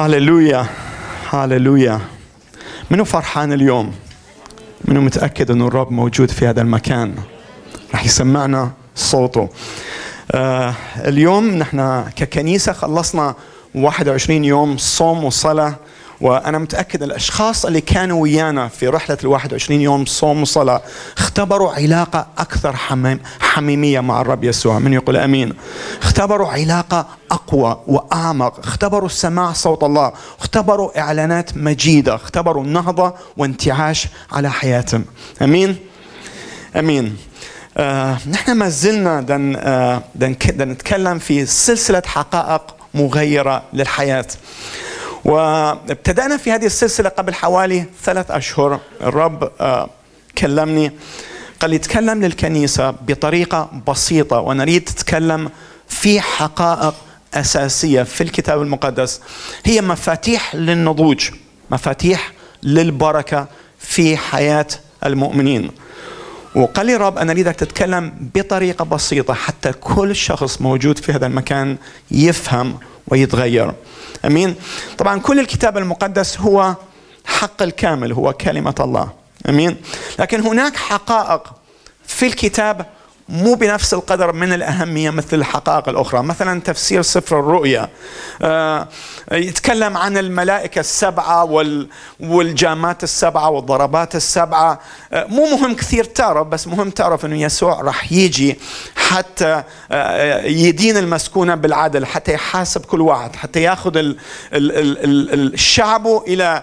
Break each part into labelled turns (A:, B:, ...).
A: هاللويا هاللويا منو فرحان اليوم؟ منو متأكد أنه الرب موجود في هذا المكان؟ راح يسمعنا صوته. آه اليوم نحن ككنيسة خلصنا 21 يوم صوم وصلاة وأنا متأكد الأشخاص اللي كانوا ويانا في رحلة ال 21 يوم صوم وصلاة اختبروا علاقة أكثر حميم حميمية مع الرب يسوع. من يقول آمين؟ اختبروا علاقة اقوى وأعمق. اختبروا سماع صوت الله. اختبروا إعلانات مجيدة. اختبروا نهضه وانتعاش على حياتهم. أمين؟ أمين. آه نحن ما زلنا دن آه دن, دن نتكلم في سلسلة حقائق مغيرة للحياة. وابتدأنا في هذه السلسلة قبل حوالي ثلاث أشهر. الرب كلمني. قال لي تكلم للكنيسة بطريقة بسيطة. ونريد تتكلم في حقائق أساسية في الكتاب المقدس هي مفاتيح للنضوج مفاتيح للبركة في حياة المؤمنين. وقال لي رب أنا أريدك تتكلم بطريقة بسيطة حتى كل شخص موجود في هذا المكان يفهم ويتغير. آمين. طبعا كل الكتاب المقدس هو حق الكامل هو كلمة الله. آمين. لكن هناك حقائق في الكتاب مو بنفس القدر من الأهمية مثل الحقائق الأخرى. مثلا تفسير سفر الرؤيا آه يتكلم عن الملائكة السبعة وال والجامات السبعة والضربات السبعة. آه مو مهم كثير تعرف بس مهم تعرف أنه يسوع راح يجي حتى آه يدين المسكونة بالعدل حتى يحاسب كل واحد حتى ياخذ ال ال ال الشعب إلى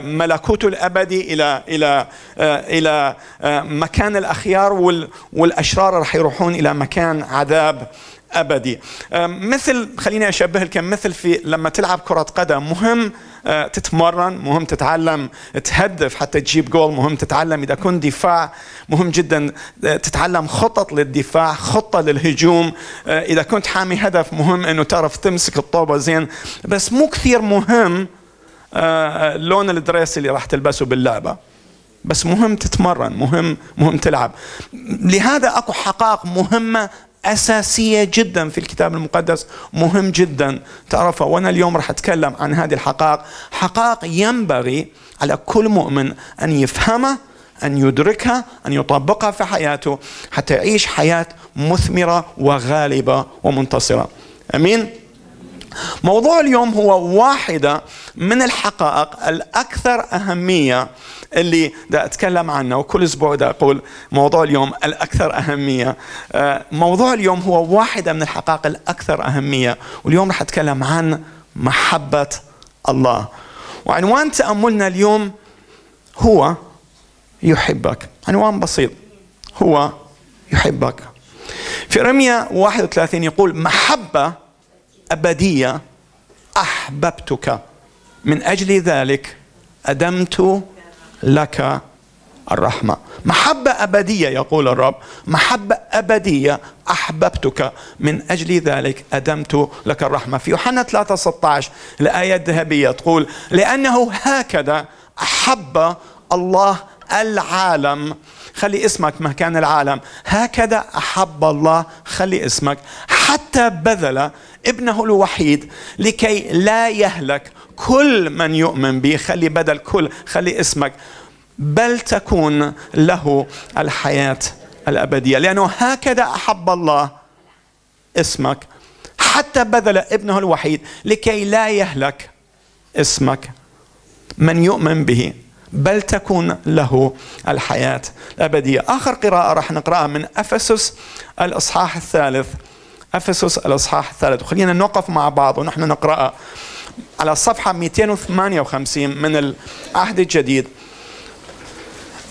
A: ملكوته الأبدي إلى إلى إلى مكان الأخيار والأشرار راح يروحون إلى مكان عذاب أبدي. مثل خليني أشبه لك مثل في لما تلعب كرة قدم مهم تتمرن مهم تتعلم تهدف حتى تجيب جول مهم تتعلم. إذا كنت دفاع مهم جدا تتعلم خطط للدفاع خطة للهجوم. إذا كنت حامي هدف مهم إنه تعرف تمسك الطوبة زين. بس مو كثير مهم لون الدريس اللي راح تلبسه باللعبة. بس مهم تتمرن مهم مهم تلعب. لهذا أكو حقائق مهمة أساسية جدا في الكتاب المقدس مهم جدا. تعرفها وأنا اليوم راح أتكلم عن هذه الحقائق. حقائق ينبغي على كل مؤمن أن يفهمها أن يدركها أن يطبقها في حياته حتى يعيش حياة مثمرة وغالبة ومنتصرة. أمين؟ موضوع اليوم هو واحدة من الحقائق الأكثر أهمية اللي دا أتكلم عنه وكل أسبوع دا أقول موضوع اليوم الأكثر أهمية. موضوع اليوم هو واحدة من الحقائق الأكثر أهمية واليوم راح أتكلم عن محبة الله. وعنوان تأملنا اليوم هو يحبك. عنوان بسيط هو يحبك. في رمية 31 يقول محبة أبدية أحببتك. من أجل ذلك أدمت لك الرحمة. محبة أبدية يقول الرب. محبة أبدية أحببتك. من أجل ذلك أدمت لك الرحمة. في يوحنا 3 16 الآية الذهبية تقول لأنه هكذا أحب الله العالم. خلي اسمك مكان العالم. هكذا أحب الله خلي اسمك. حتى بذل ابنه الوحيد لكي لا يهلك كل من يؤمن به خلي بدل كل خلي اسمك. بل تكون له الحياة الأبدية. لأنه هكذا أحب الله اسمك. حتى بذل ابنه الوحيد لكي لا يهلك اسمك. من يؤمن به بل تكون له الحياة الأبدية. آخر قراءة راح نقرأها من أفسس الإصحاح الثالث. أفسس الإصحاح الثالث وخلينا نوقف مع بعض ونحن نقرأ على صفحة 258 من العهد الجديد.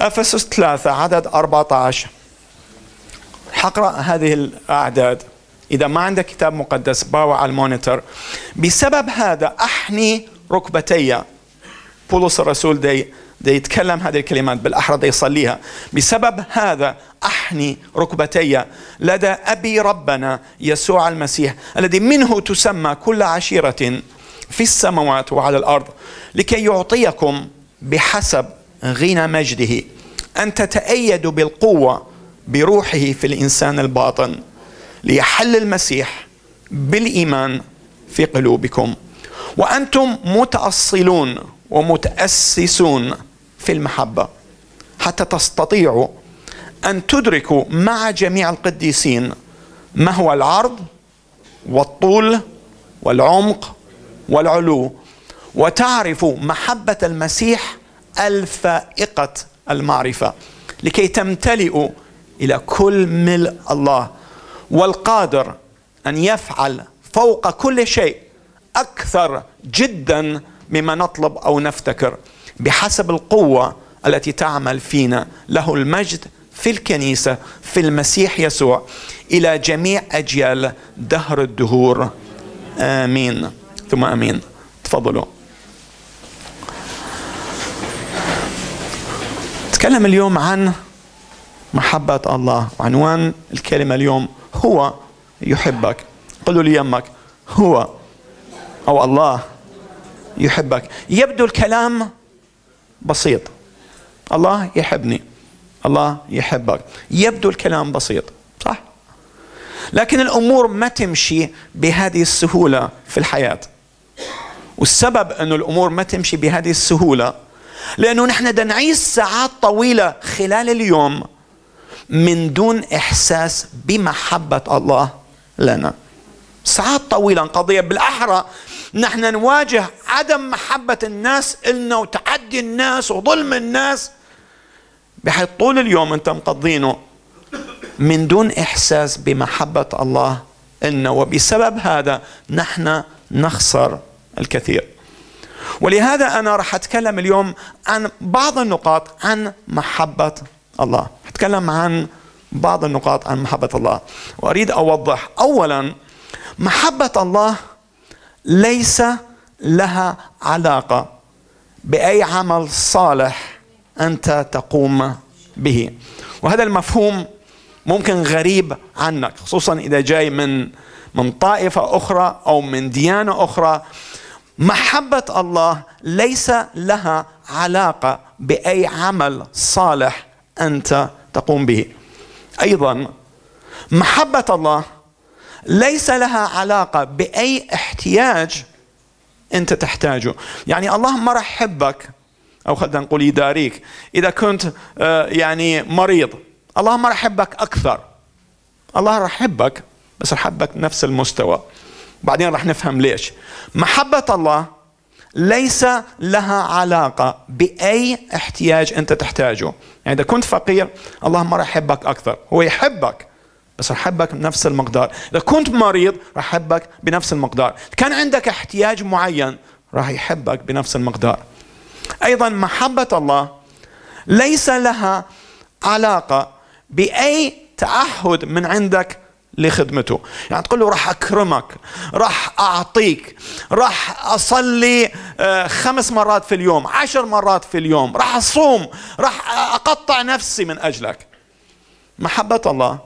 A: أفسس ثلاثة عدد 14 حقرأ هذه الأعداد. إذا ما عندك كتاب مقدس باوع على المونيتور. بسبب هذا أحني ركبتي. بولس الرسول دي دي يتكلم هذه الكلمات بالأحرى دي يصليها. بسبب هذا أحني ركبتي لدى أبي ربنا يسوع المسيح الذي منه تسمى كل عشيرة في السماوات وعلى الأرض لكي يعطيكم بحسب غنى مجده. أن تتأيدوا بالقوة بروحه في الإنسان الباطن ليحل المسيح بالإيمان في قلوبكم. وأنتم متأصلون ومتأسسون في المحبة. حتى تستطيعوا أن تدركوا مع جميع القديسين ما هو العرض والطول والعمق والعلو وتعرفوا محبة المسيح الفائقة المعرفة لكي تمتلئوا إلى كل ملء الله والقادر أن يفعل فوق كل شيء أكثر جدا مما نطلب أو نفتكر. بحسب القوة التي تعمل فينا. له المجد في الكنيسة في المسيح يسوع إلى جميع أجيال دهر الدهور. آمين. ثم آمين. تفضلوا. نتكلم اليوم عن محبة الله وعنوان الكلمة اليوم هو يحبك. قلوا لي يمك. هو أو الله يحبك. يبدو الكلام بسيط. الله يحبني. الله يحبك. يبدو الكلام بسيط صح؟ لكن الأمور ما تمشي بهذه السهولة في الحياة. والسبب انه الأمور ما تمشي بهذه السهولة لأنه نحن نعيش ساعات طويلة خلال اليوم من دون إحساس بمحبة الله لنا. ساعات طويلة نقضيها بالأحرى نحن نواجه عدم محبة الناس النا وتعدي الناس وظلم الناس. بحيث طول اليوم أنت مقضينه من دون إحساس بمحبة الله لنا وبسبب هذا نحن نخسر الكثير. ولهذا أنا راح أتكلم اليوم عن بعض النقاط عن محبة الله. أتكلم عن بعض النقاط عن محبة الله. وأريد أوضح اولا محبة الله ليس لها علاقة بأي عمل صالح أنت تقوم به. وهذا المفهوم ممكن غريب عنك خصوصا إذا جاي من من طائفة أخرى أو من ديانة أخرى. محبة الله ليس لها علاقة بأي عمل صالح أنت تقوم به. أيضا محبة الله ليس لها علاقة بأي احتياج أنت تحتاجه. يعني الله ما راح يحبك أو خلينا نقول يداريك. إذا كنت آه، يعني مريض. الله ما راح يحبك أكثر. الله راح يحبك بس راح يحبك نفس المستوى. بعدين راح نفهم ليش. محبة الله ليس لها علاقة بأي احتياج أنت تحتاجه. يعني إذا كنت فقير الله ما راح يحبك أكثر. هو يحبك. بس راح يحبك بنفس المقدار. إذا كنت مريض راح يحبك بنفس المقدار. كان عندك احتياج معين راح يحبك بنفس المقدار. أيضا محبة الله ليس لها علاقة بأي تعهد من عندك لخدمته. يعني تقول له راح أكرمك راح أعطيك راح أصلي آه، خمس مرات في اليوم عشر مرات في اليوم راح أصوم راح أقطع نفسي من أجلك. محبة الله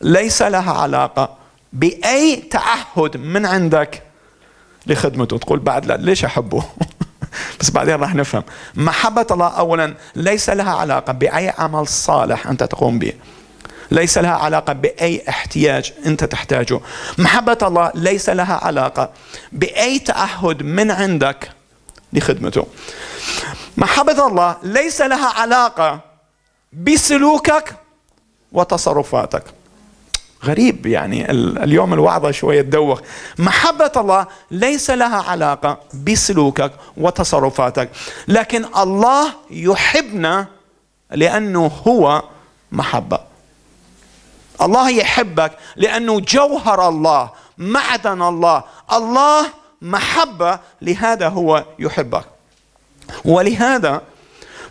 A: ليس لها علاقة بأي تعهد من عندك لخدمته. تقول بعد لا ليش أحبه؟ بس بعدين راح نفهم. محبة الله أولا ليس لها علاقة بأي عمل صالح أنت تقوم به. ليس لها علاقة بأي احتياج أنت تحتاجه. محبة الله ليس لها علاقة بأي تعهد من عندك لخدمته. محبة الله ليس لها علاقة بسلوكك وتصرفاتك. غريب يعني اليوم الوعظة شوية تدوخ. محبة الله ليس لها علاقة بسلوكك وتصرفاتك لكن الله يحبنا لأنه هو محبة. الله يحبك لأنه جوهر الله معدن الله. الله محبة لهذا هو يحبك. ولهذا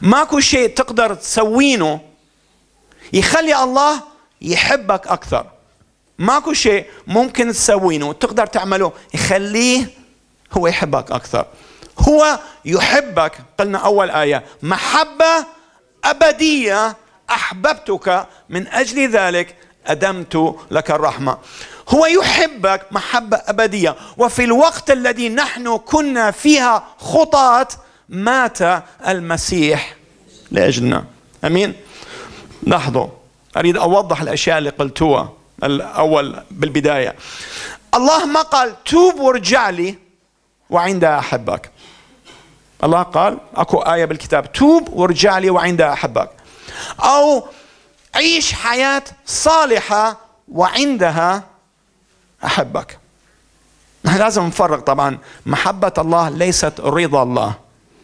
A: ماكو شيء تقدر تسوينه يخلي الله يحبك أكثر. ماكو شيء ممكن تسوينه تقدر تعمله. يخليه هو يحبك أكثر. هو يحبك. قلنا أول آية محبة أبدية أحببتك من أجل ذلك أدمت لك الرحمة. هو يحبك محبة أبدية. وفي الوقت الذي نحن كنا فيها خطاة مات المسيح لأجلنا. أمين؟ لاحظوا أريد أوضح الأشياء اللي قلتوها. الأول بالبداية. الله ما قال توب وارجع لي وعندها أحبك. الله قال أكو آية بالكتاب توب وارجع لي وعندها أحبك. أو عيش حياة صالحة وعندها أحبك. نحن لازم نفرق طبعا. محبة الله ليست رضا الله.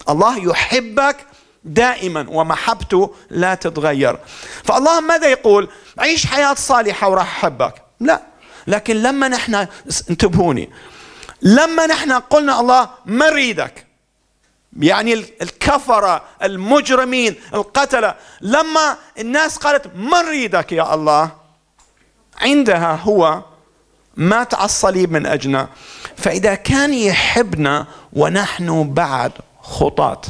A: الله يحبك دائما ومحبته لا تتغير. فالله ماذا يقول؟ عيش حياة صالحة وراح أحبك. لا. لكن لما نحن انتبهوني. لما نحن قلنا الله ما نريدك يعني الكفرة المجرمين القتلة لما الناس قالت ما نريدك يا الله عندها هو مات على الصليب من أجلنا. فإذا كان يحبنا ونحن بعد خطاة.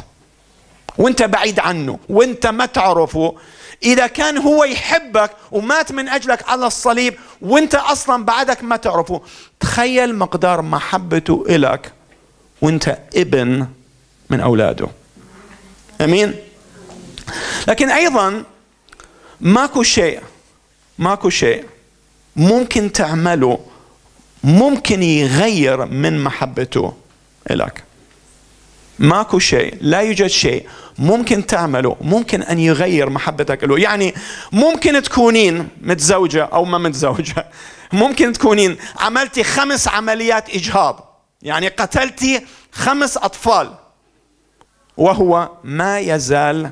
A: وانت بعيد عنه وانت ما تعرفه. إذا كان هو يحبك ومات من أجلك على الصليب وانت أصلا بعدك ما تعرفه تخيل مقدار محبته إلك وانت ابن من أولاده. أمين؟ لكن أيضا ماكو شيء ماكو شيء ممكن تعمله ممكن يغير من محبته لك ماكو شيء لا يوجد شيء ممكن تعمله ممكن أن يغير محبتك له. يعني ممكن تكونين متزوجة أو ما متزوجة. ممكن تكونين عملتي خمس عمليات إجهاض. يعني قتلتي خمس أطفال. وهو ما يزال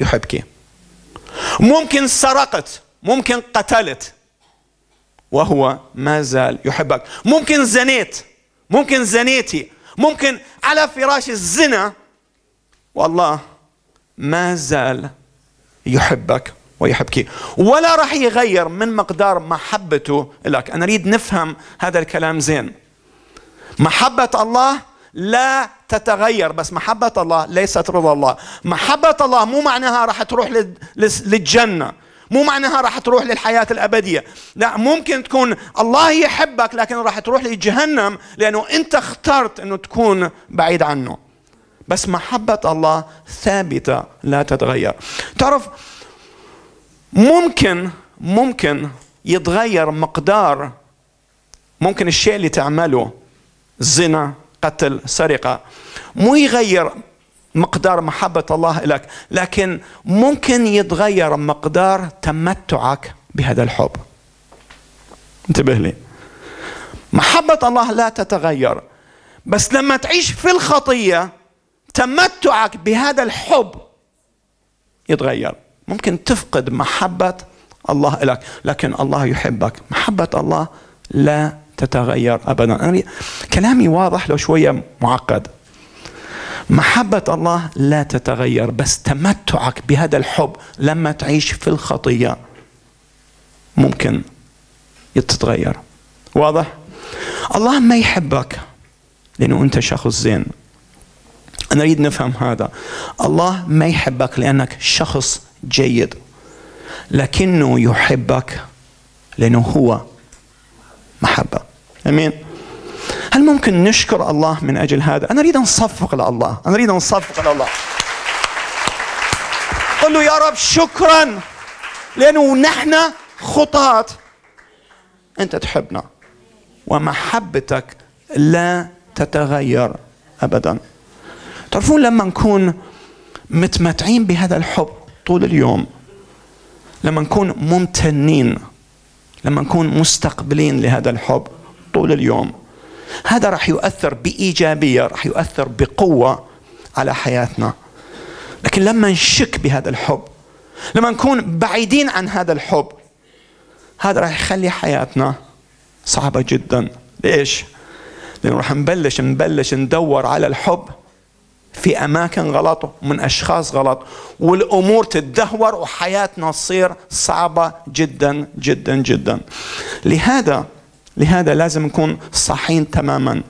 A: يحبك ممكن سرقت ممكن قتلت. وهو ما زال يحبك. ممكن زنيت ممكن زنيتي. ممكن على فراش الزنا والله ما زال يحبك ويحبك. ولا راح يغير من مقدار محبته لك. أنا أريد نفهم هذا الكلام زين. محبة الله لا تتغير بس محبة الله ليست رضا الله. محبة الله مو معناها راح تروح للجنة. مو معناها راح تروح للحياة الأبدية. لا ممكن تكون الله يحبك لكن راح تروح لجهنم لأنه أنت اخترت أنه تكون بعيد عنه. بس محبة الله ثابتة لا تتغير. تعرف ممكن ممكن يتغير مقدار ممكن الشيء اللي تعمله زنا قتل سرقة مو يغير مقدار محبة الله لك لكن ممكن يتغير مقدار تمتعك بهذا الحب. انتبه لي. محبة الله لا تتغير. بس لما تعيش في الخطية تمتعك بهذا الحب يتغير. ممكن تفقد محبة الله لك لكن الله يحبك. محبة الله لا تتغير أبدا. كلامي واضح لو شوية معقد. محبة الله لا تتغير بس تمتعك بهذا الحب لما تعيش في الخطية ممكن تتغير. واضح؟ الله ما يحبك لأنه أنت شخص زين. أنا أريد نفهم هذا. الله ما يحبك لأنك شخص جيد لكنه يحبك لأنه هو محبة. أمين؟ هل ممكن نشكر الله من أجل هذا؟ أنا أريد أن نصفق لله. أنا أريد أن نصفق لله. قل له يا رب شكرا. لأنه نحن خطاة. أنت تحبنا. ومحبتك لا تتغير أبدا. تعرفون لما نكون متمتعين بهذا الحب طول اليوم لما نكون ممتنين لما نكون مستقبلين لهذا الحب طول اليوم هذا راح يؤثر بإيجابية راح يؤثر بقوة على حياتنا. لكن لما نشك بهذا الحب لما نكون بعيدين عن هذا الحب هذا راح يخلي حياتنا صعبة جدا. ليش؟ لأنه راح نبلش نبلش ندور على الحب في أماكن غلط ومن أشخاص غلط والأمور تتدهور وحياتنا تصير صعبة جدا جدا جدا. لهذا لهذا لازم نكون صحين تماما.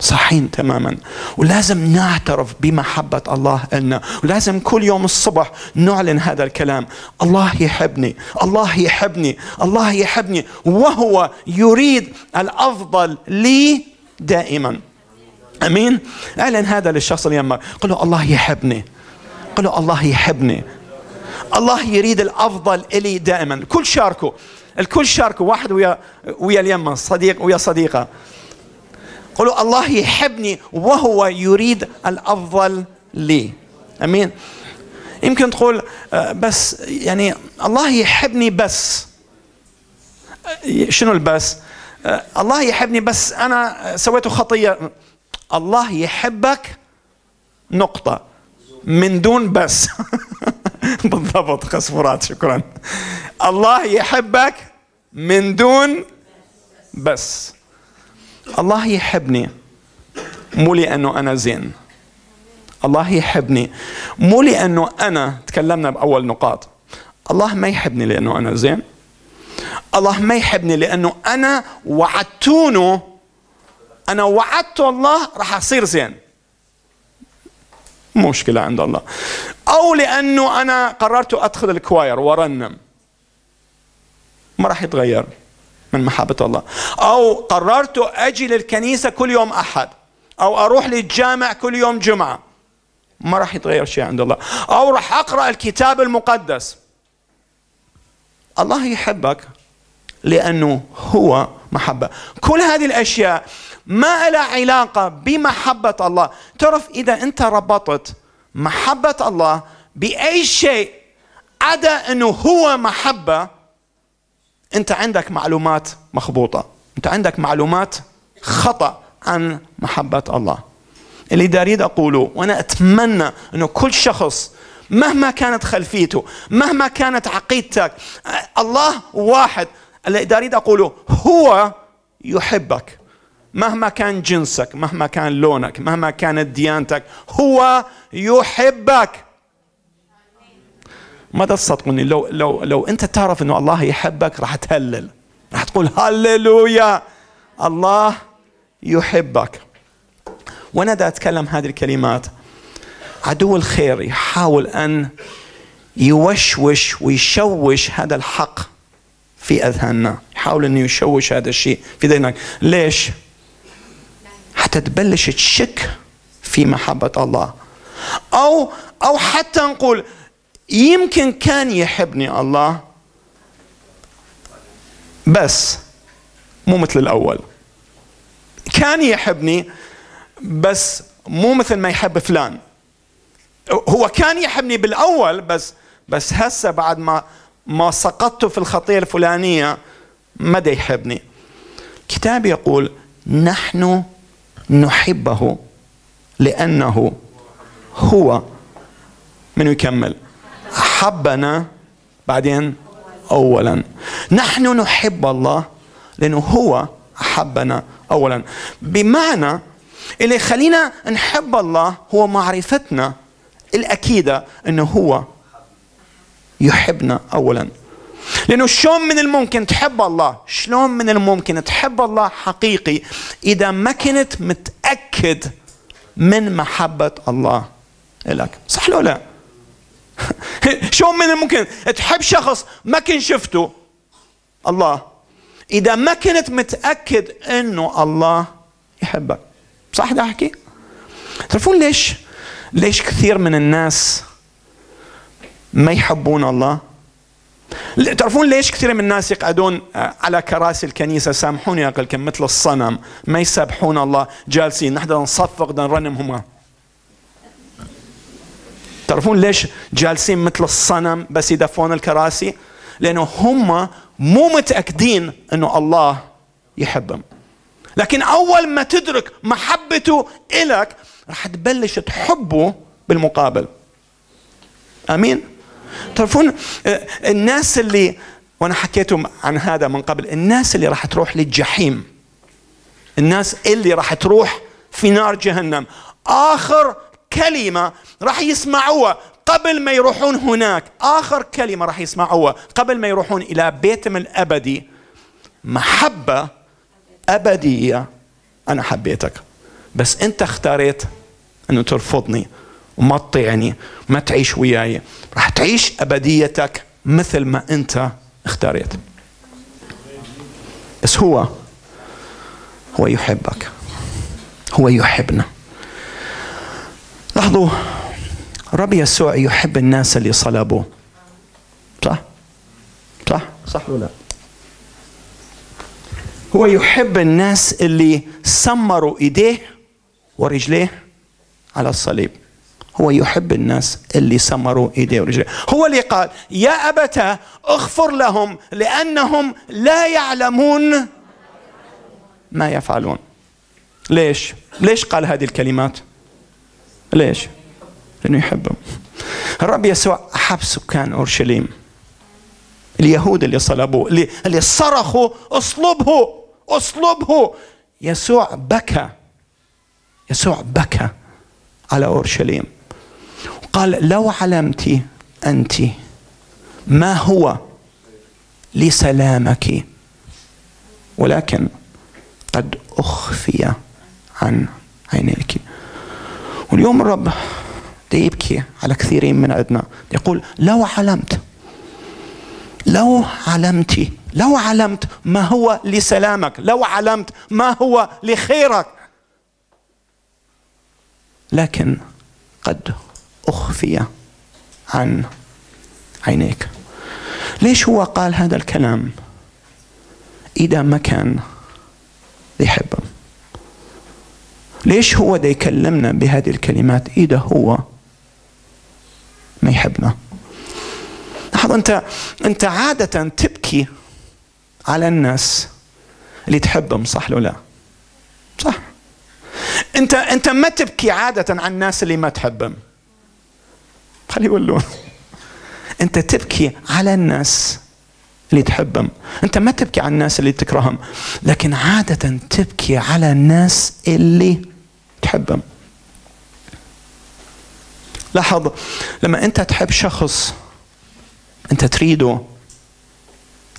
A: صحين تماما. ولازم نعترف بمحبة الله لنا. ولازم كل يوم الصبح نعلن هذا الكلام. الله يحبني. الله يحبني. الله يحبني. وهو يريد الأفضل لي دائما. أمين؟ أعلن هذا للشخص اللي يمك قل له الله يحبني. قل له الله يحبني. الله يريد الأفضل إلي دائما. كل شاركه الكل شاركوا واحد ويا ويا اليمة صديق ويا صديقة. قولوا الله يحبني وهو يريد الأفضل لي. أمين؟ يمكن تقول آه، بس يعني الله يحبني بس. شنو البس؟ آه، الله يحبني بس أنا سويت خطية. الله يحبك نقطة. من دون بس. بالضبط خسفورات شكرا. الله يحبك من دون بس. الله يحبني مو لأنه أنا زين. الله يحبني مو لأنه أنا تكلمنا بأول نقاط. الله ما يحبني لأنه أنا زين. الله ما يحبني لأنه أنا وعدتونه. أنا وعدت الله راح أصير زين. مشكلة عند الله. أو لأنه أنا قررت أدخل الكواير وأرنم. ما راح يتغير من محبة الله. أو قررت أجي للكنيسة كل يوم أحد أو أروح للجامع كل يوم جمعة. ما راح يتغير شيء عند الله. أو راح أقرأ الكتاب المقدس. الله يحبك لأنه هو محبة. كل هذه الأشياء ما لها علاقة بمحبة الله. تعرف إذا أنت ربطت محبة الله بأي شيء عدا أنه هو محبة أنت عندك معلومات مخبوطة. أنت عندك معلومات خطأ عن محبة الله. اللي داريد أقوله وأنا أتمنى أنه كل شخص مهما كانت خلفيته مهما كانت عقيدتك الله واحد اللي أريد أقوله هو يحبك. مهما كان جنسك مهما كان لونك مهما كانت ديانتك هو يحبك. ما تصدقوني لو لو لو أنت تعرف إنه الله يحبك راح تهلل. راح تقول هللويا! الله يحبك. وأنا دا أتكلم هذه الكلمات. عدو الخير يحاول أن يوشوش ويشوش هذا الحق في أذهاننا. يحاول انه يشوش هذا الشيء في ذهنك. ليش؟ حتى تبلش تشك في محبة الله. أو أو حتى نقول يمكن كان يحبني الله بس مو مثل الأول. كان يحبني بس مو مثل ما يحب فلان. هو كان يحبني بالأول بس بس هسه بعد ما ما سقطت في الخطية الفلانية ما يحبني. كتاب يقول نحن نحبه لأنه هو من يكمل. أحبنا بعدين أولا. نحن نحب الله لأنه هو أحبنا أولا. بمعنى اللي يخلينا نحب الله هو معرفتنا الأكيدة أنه هو يحبنا أولا. لأنه شلون من الممكن تحب الله؟ شلون من الممكن تحب الله حقيقي؟ إذا ما كنت متأكد من محبة الله لك صح لو لا؟ شلون من الممكن تحب شخص ما كنت شفته. الله. إذا ما كنت متأكد أنه الله يحبك. صح ده أحكي؟ تعرفون ليش؟ ليش كثير من الناس ما يحبون الله؟ تعرفون ليش كثير من الناس يقعدون آه، على كراسي الكنيسة سامحوني أقلكم مثل الصنم ما يسبحون الله جالسين نحن نصفق نرنم هما تعرفون ليش جالسين مثل الصنم بس يدفون الكراسي؟ لأنه هم مو متأكدين أنه الله يحبهم. لكن أول ما تدرك محبته إلك راح تبلش تحبه بالمقابل. آمين؟ تعرفون آه، الناس اللي وأنا حكيتم عن هذا من قبل الناس اللي راح تروح للجحيم الناس اللي راح تروح في نار جهنم. آخر كلمة راح يسمعوها قبل ما يروحون هناك. آخر كلمة راح يسمعوها قبل ما يروحون إلى بيتهم الابدي محبة أبدية. أنا حبيتك. بس أنت اختاريت أنه ترفضني وما تطيعني ما تعيش وياي. راح تعيش أبديتك مثل ما أنت اختاريت. بس هو هو يحبك. هو يحبنا. لاحظوا رب يسوع يحب الناس اللي صلبوه. صح؟ صح؟ صح ولا هو يحب الناس اللي سمروا إيديه ورجليه على الصليب. هو يحب الناس اللي سمروا إيديه ورجليه. هو اللي قال يا ابتا اغفر لهم لأنهم لا يعلمون ما يفعلون. ليش؟ ليش قال هذه الكلمات؟ ليش؟ لأنه يحبهم الرب يسوع أحب سكان أورشليم. اليهود اللي صلبوه اللي, اللي صرخوا أصلبه أصلبه. يسوع بكى. يسوع بكى على أورشليم. قال لو علمت أنت ما هو لسلامك ولكن قد أخفي عن عينيك. واليوم الرب يبكي على كثيرين من عندنا يقول لو علمت لو علمت لو علمت ما هو لسلامك لو علمت ما هو لخيرك. لكن قد أخفي عن عينيك. ليش هو قال هذا الكلام؟ إذا ما كان يحبه ليش هو ده يكلمنا بهذه الكلمات؟ إذا هو ما يحبنا. لاحظ أنت أنت عادة تبكي على الناس اللي تحبهم صح ولا لا؟ صح. أنت أنت ما تبكي عادة على الناس اللي ما تحبهم. خليه يقولون أنت تبكي على الناس اللي تحبهم. أنت ما تبكي على الناس اللي تكرههم لكن عادة تبكي على الناس اللي تحبهم. لاحظ لما أنت تحب شخص أنت تريده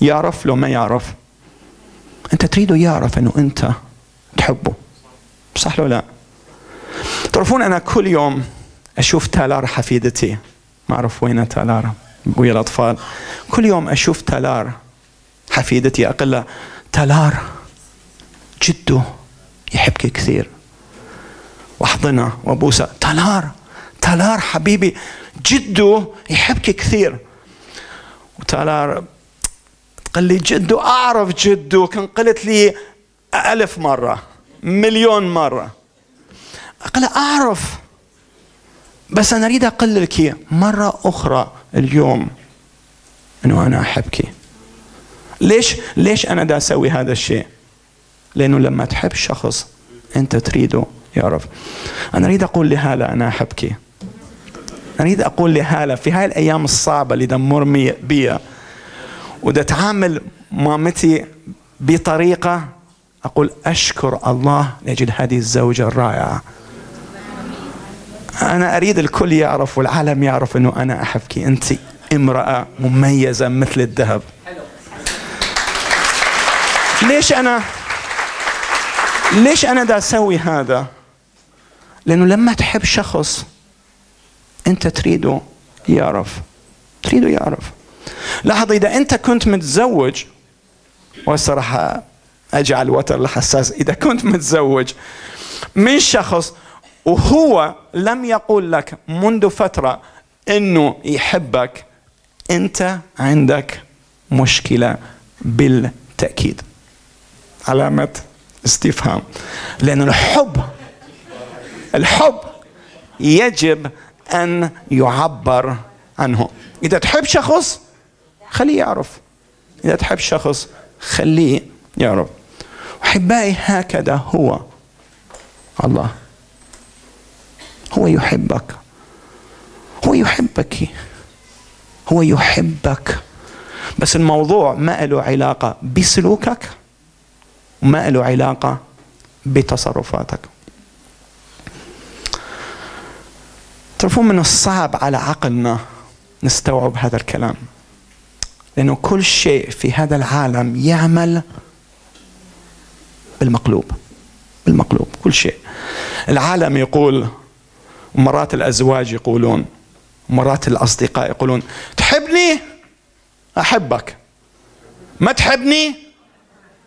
A: يعرف لو ما يعرف. أنت تريده يعرف إنه أنت تحبه. صح لو لا؟ تعرفون أنا كل يوم أشوف تالار حفيدتي. ما اعرف وين تالار؟ ابويا الأطفال. كل يوم أشوف تالار حفيدتي. أقول لها تالار جده يحبك كثير. واحضنها وابوسها تالار تالار حبيبي جده يحبك كثير. وتالار تقول لي جده أعرف جده كان قلت لي ألف مرة مليون مرة. أقول أعرف بس أنا أريد أقول لك مرة أخرى اليوم أنه أنا أحبك. ليش؟ ليش أنا دا أسوي هذا الشيء؟ لأنه لما تحب شخص أنت تريده. يعرف أنا أريد أقول لهالة أنا أحبك. أريد أقول لهالة في هاي الأيام الصعبة اللي دمر بيها ودا تعامل مامتي بطريقة أقول أشكر الله لأجل هذه الزوجة الرائعة. أنا أريد الكل يعرف والعالم يعرف أنه أنا أحبك. أنت امرأة مميزة مثل الذهب. ليش أنا ليش أنا دا أسوي هذا؟ لأنه لما تحب شخص أنت تريده يعرف. تريده يعرف. لاحظ إذا أنت كنت متزوج والصراحة أجعل الوتر الحساس. إذا كنت متزوج من شخص وهو لم يقول لك منذ فترة إنه يحبك أنت عندك مشكلة بالتأكيد. علامة استفهام. لأن الحب الحب يجب أن يعبر عنه. إذا تحب شخص خليه يعرف. إذا تحب شخص خليه يعرف. أحبائي هكذا هو. الله. هو يحبك. هو يحبك. هو يحبك. بس الموضوع ما له علاقة بسلوكك وما له علاقة بتصرفاتك. تعرفون من الصعب على عقلنا نستوعب هذا الكلام؟ لأنه كل شيء في هذا العالم يعمل بالمقلوب بالمقلوب كل شيء. العالم يقول مرات الأزواج يقولون مرات الأصدقاء يقولون تحبني؟ أحبك. ما تحبني؟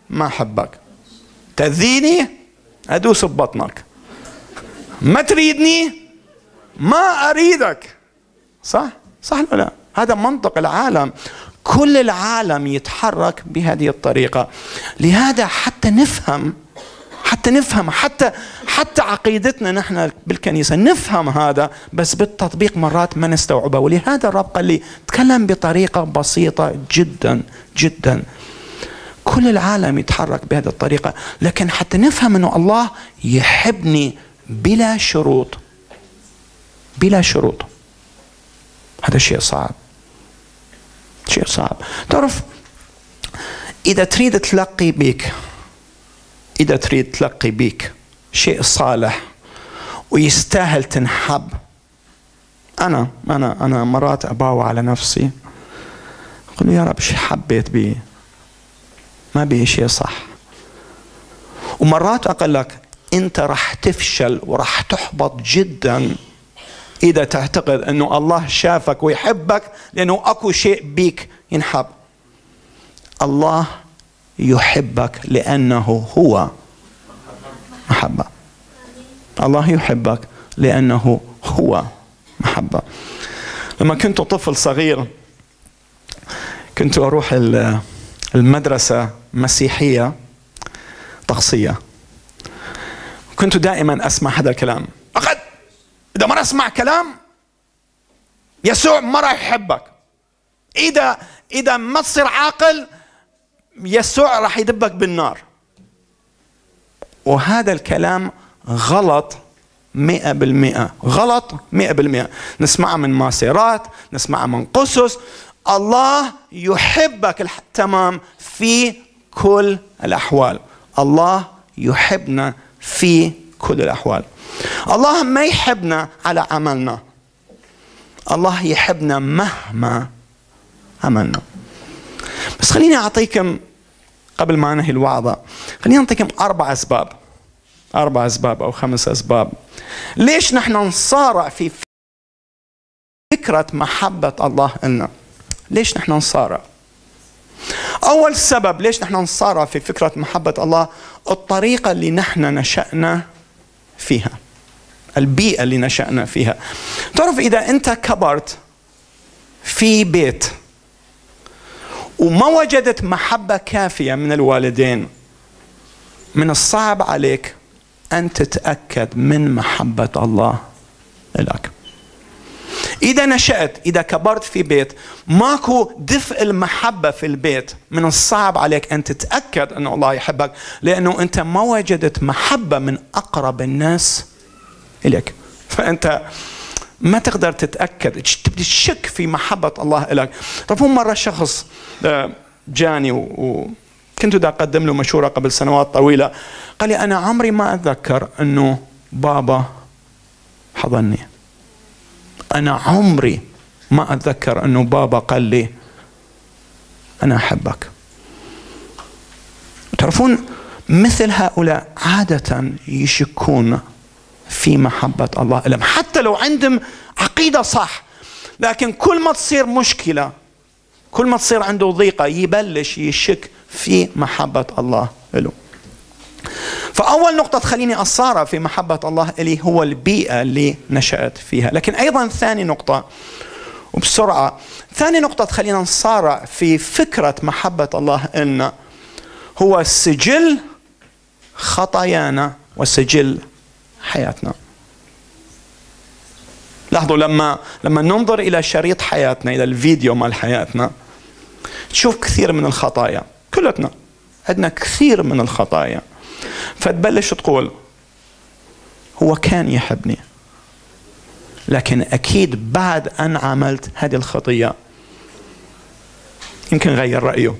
A: ما أحبك. تأذيني؟ أدوس ببطنك. ما تريدني؟ ما أريدك. صح؟ صح ولا لا؟ هذا منطق العالم. كل العالم يتحرك بهذه الطريقة. لهذا حتى نفهم حتى نفهم حتى حتى عقيدتنا نحن بالكنيسة نفهم هذا بس بالتطبيق مرات ما نستوعبه. ولهذا الرب قال لي تكلم بطريقة بسيطة جدا جدا. كل العالم يتحرك بهذه الطريقة. لكن حتى نفهم أنه الله يحبني بلا شروط. بلا شروط. هذا شيء صعب. شيء صعب. تعرف إذا تريد تلقي بك إذا تريد تلقي بك شيء صالح ويستاهل تنحب أنا أنا أنا مرات أباوع على نفسي أقول يا رب شو حبيت بي؟ ما بي شيء صح. ومرات أقول لك أنت راح تفشل وراح تحبط جدا. إذا تعتقد أنه الله شافك ويحبك لأنه أكو شيء بيك ينحب. الله يحبك لأنه هو محبة. الله يحبك لأنه هو محبة. لما كنت طفل صغير كنت أروح المدرسة مسيحية طقسية كنت دائما أسمع هذا الكلام. إذا ما أسمع كلام يسوع ما راح يحبك. إذا إذا ما تصير عاقل يسوع راح يدبك بالنار. وهذا الكلام غلط مئة بالمئة. غلط مئة بالمئة. نسمعها من ماسيرات نسمعها من قسس الله يحبك تمام في كل الأحوال. الله يحبنا في كل الأحوال. الله ما يحبنا على عملنا الله يحبنا مهما عملنا بس خليني أعطيكم قبل ما أنهي الوعظة خليني أعطيكم أربع أسباب أربع أسباب أو خمس أسباب. ليش نحن نصارع في فكرة محبة الله لنا؟ ليش نحن نصارع؟ أول سبب ليش نحن نصارع في فكرة محبة الله الطريقة اللي نحن نشأنا فيها البيئة اللي نشأنا فيها. تعرف إذا أنت كبرت في بيت وما وجدت محبة كافية من الوالدين من الصعب عليك أن تتأكد من محبة الله لك. إذا نشأت إذا كبرت في بيت ماكو دفء المحبة في البيت من الصعب عليك أن تتأكد أن الله يحبك لأنه أنت ما وجدت محبة من أقرب الناس إليك. فأنت ما تقدر تتأكد تبدي تشك في محبة الله لك طب مرة شخص آه، جاني وكنت دا أقدم له مشورة قبل سنوات طويلة قال لي أنا عمري ما أتذكر أنه بابا حضني. أنا عمري ما أتذكر أنه بابا قال لي أنا أحبك. تعرفون مثل هؤلاء عادة يشكون في محبة الله لهم. حتى لو عندهم عقيدة صح لكن كل ما تصير مشكلة كل ما تصير عنده ضيقة يبلش يشك في محبة الله له. فأول نقطة تخليني أصارع في محبة الله إلي هو البيئة اللي نشأت فيها. لكن أيضا ثاني نقطة وبسرعة. ثاني نقطة تخلينا نصارع في فكرة محبة الله إلنا هو سجل خطايانا وسجل حياتنا. لاحظوا لما لما ننظر إلى شريط حياتنا إلى الفيديو مال حياتنا تشوف كثير من الخطايا. كلتنا. عندنا كثير من الخطايا. فتبلش تقول هو كان يحبني لكن أكيد بعد أن عملت هذه الخطية يمكن غير رأيه.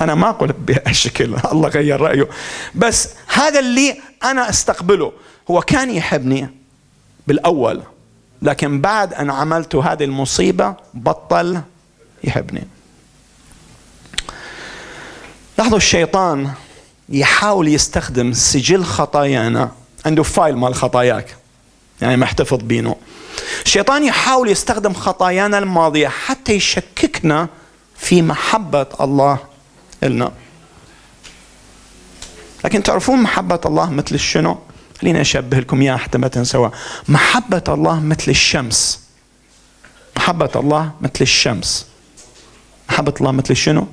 A: أنا ما أقول بهالشكل الله غير رأيه. بس هذا اللي أنا أستقبله. هو كان يحبني بالأول لكن بعد أن عملت هذه المصيبة بطل يحبني. لاحظوا الشيطان يحاول يستخدم سجل خطايانا عنده فايل مال خطاياك يعني محتفظ بينه. الشيطان يحاول يستخدم خطايانا الماضية حتى يشككنا في محبة الله إلنا. لكن تعرفون محبة الله مثل شنو؟ خليني أشبه لكم إياها حتى ما تنسوها. محبة الله مثل الشمس. محبة الله مثل الشمس. محبة الله مثل شنو؟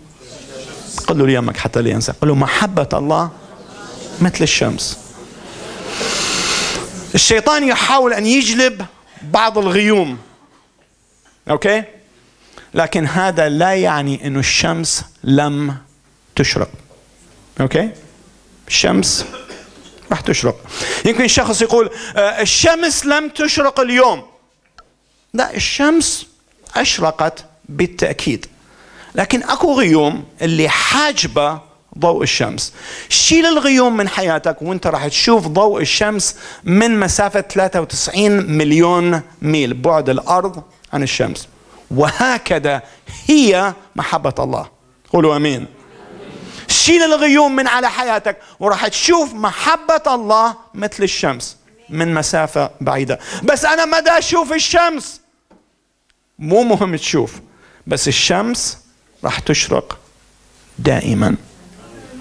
A: قل للي يمك حتى لا ينسى. قل له محبة الله مثل الشمس. الشيطان يحاول أن يجلب بعض الغيوم. okay؟ لكن هذا لا يعني أن الشمس لم تشرق. okay؟ الشمس راح تشرق. يمكن شخص يقول آه، الشمس لم تشرق اليوم. لا الشمس أشرقت بالتأكيد. لكن أكو غيوم اللي حاجبة ضوء الشمس. شيل الغيوم من حياتك وانت راح تشوف ضوء الشمس من مسافة 93 مليون ميل بعد الأرض عن الشمس. وهكذا هي محبة الله. قولوا أمين. شيل الغيوم من على حياتك وراح تشوف محبة الله مثل الشمس من مسافة بعيدة. بس أنا مدى أشوف الشمس. مو مهم تشوف بس الشمس راح تشرق دائما.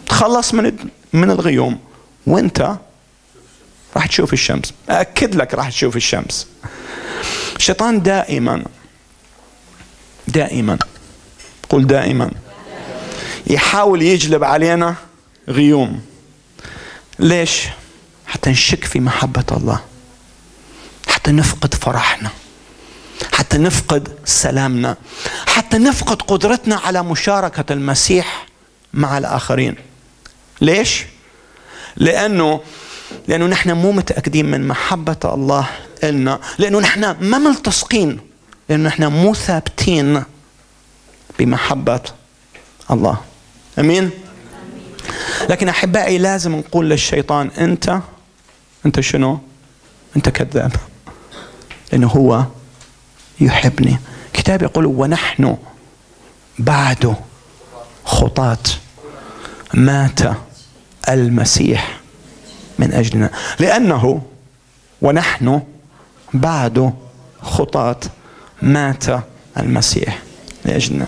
A: تخلص من من الغيوم. وانت راح تشوف الشمس. أكد لك راح تشوف الشمس. الشيطان دائما دائما قل دائما يحاول يجلب علينا غيوم. ليش؟ حتى نشك في محبة الله. حتى نفقد فرحنا. حتى نفقد سلامنا حتى نفقد قدرتنا على مشاركة المسيح مع الآخرين. ليش؟ لأنه لأنه نحن مو متأكدين من محبة الله إلنا لأنه نحن ما ملتصقين لأنه نحن مو ثابتين بمحبة الله. أمين؟ لكن أحبائي لازم نقول للشيطان أنت أنت شنو؟ أنت كذاب. لأنه هو يحبني. كتاب يقول ونحن بعد خطاة. مات المسيح من أجلنا. لأنه ونحن بعد خطاة. مات المسيح لأجلنا